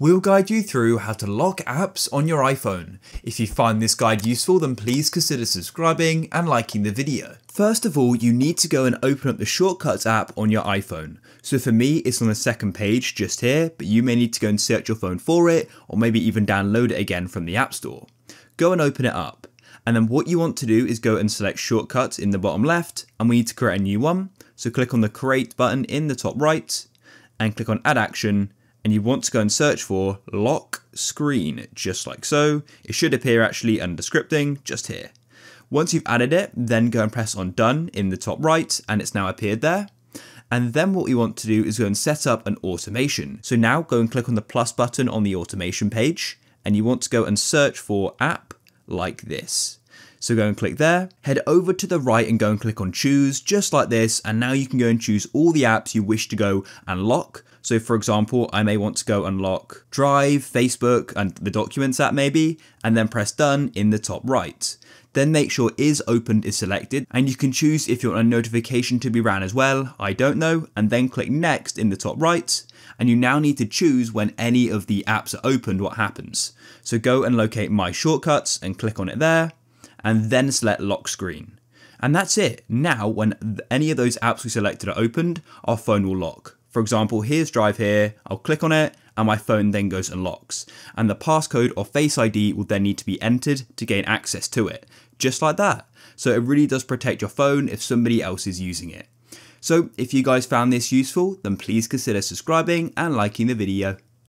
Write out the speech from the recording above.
We'll guide you through how to lock apps on your iPhone. If you find this guide useful then please consider subscribing and liking the video. First of all, you need to go and open up the Shortcuts app on your iPhone. So for me, it's on the second page just here, but you may need to go and search your phone for it, or maybe even download it again from the App Store. Go and open it up. And then what you want to do is go and select Shortcuts in the bottom left, and we need to create a new one. So click on the Create button in the top right, and click on Add Action, and you want to go and search for lock screen, just like so. It should appear actually under scripting, just here. Once you've added it, then go and press on done in the top right, and it's now appeared there. And then what we want to do is go and set up an automation. So now go and click on the plus button on the automation page, and you want to go and search for app like this. So go and click there, head over to the right and go and click on choose just like this and now you can go and choose all the apps you wish to go and lock so for example, I may want to go unlock Drive, Facebook, and the Documents app maybe, and then press done in the top right. Then make sure is opened is selected and you can choose if you want a notification to be ran as well, I don't know, and then click next in the top right. And you now need to choose when any of the apps are opened what happens. So go and locate my shortcuts and click on it there, and then select lock screen. And that's it. Now, when any of those apps we selected are opened, our phone will lock. For example, here's Drive here, I'll click on it, and my phone then goes and locks. And the passcode or Face ID will then need to be entered to gain access to it, just like that. So it really does protect your phone if somebody else is using it. So if you guys found this useful, then please consider subscribing and liking the video.